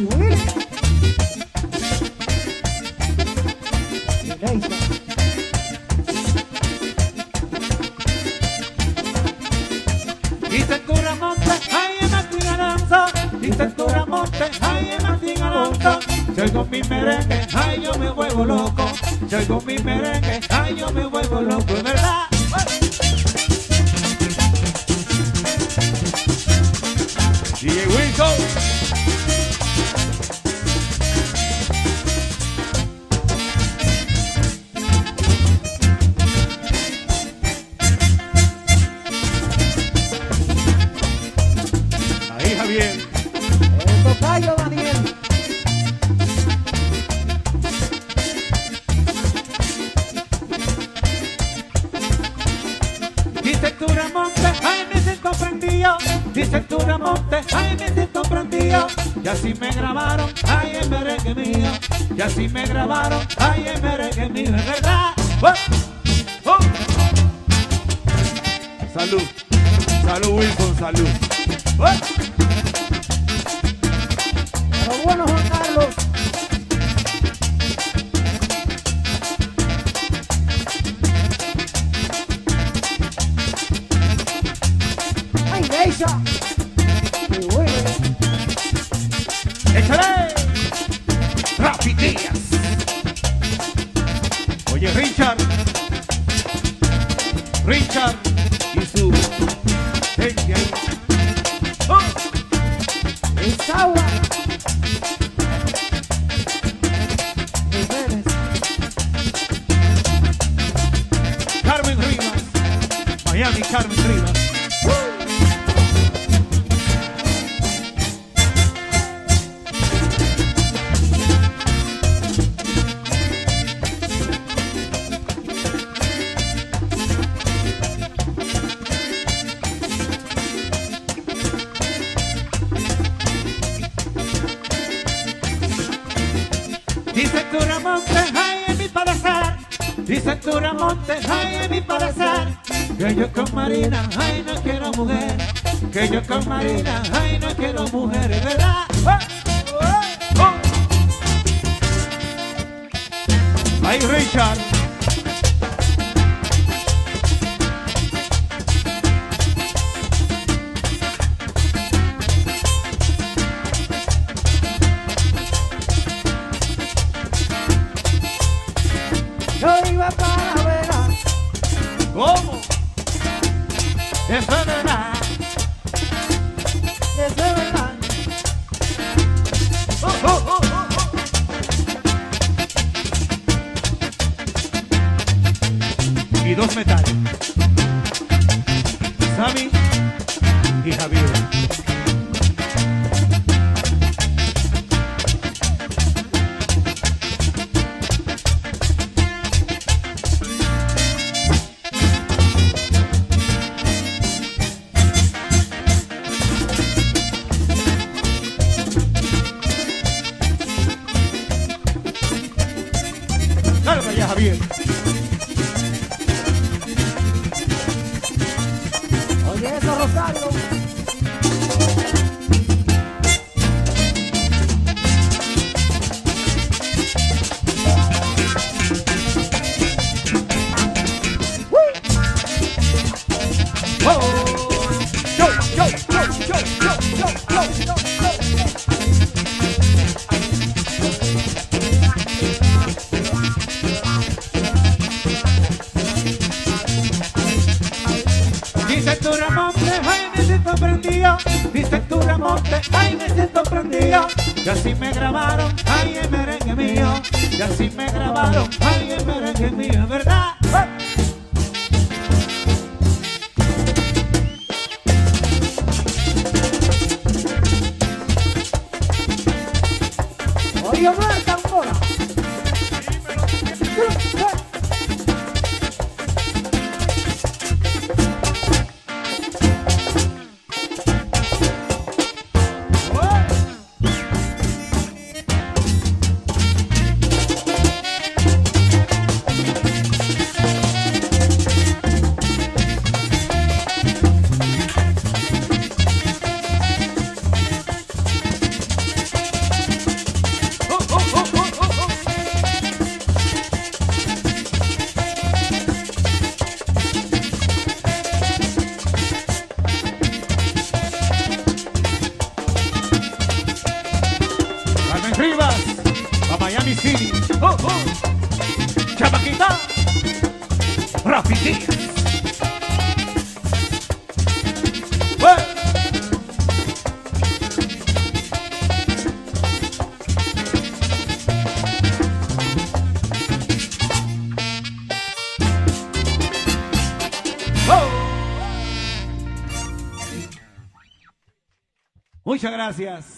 mover. Mira, ahí está. Dicen Curamonte, ay, en Martín Alonso. Dicen Curamonte, ay, en Martín Alonso. Soy con mi merengue, ay, yo me vuelvo loco. Soy con mi merengue, ay, yo me vuelvo loco. Tu Monte, ay me siento prendido. Y así me grabaron, ay el merengue mío. Y así me grabaron, ay el merengue mío, es verdad. ¡Oh! ¡Oh! Salud, salud Wilson, salud. ¡Oh! Lo bueno Juan Carlos. ¡Échale! ¡Rapidillas! Oye, Richard. Richard y su gente ahí. ¡Oh! Es agua. Carmen Rivas. Miami, Carmen Rivas. Dice tu Monte, ay, en mi parecer. Dice tu Monte, ay, en mi parecer. Que yo con Marina, ay, no quiero mujer. Que yo con Marina, ay, no quiero mujer, verdad. ¡Oh! ¡Oh! ¡Oh! Ay, Richard. Y dos metales. Sammy y Javier. tocarlo. Ay me siento prendido. Y así me grabaron, ay el merengue mío. Y así me grabaron, ay el merengue mío, ¿verdad? Oye, Marta, sí, sí. Oh, oh. oh. Muchas gracias.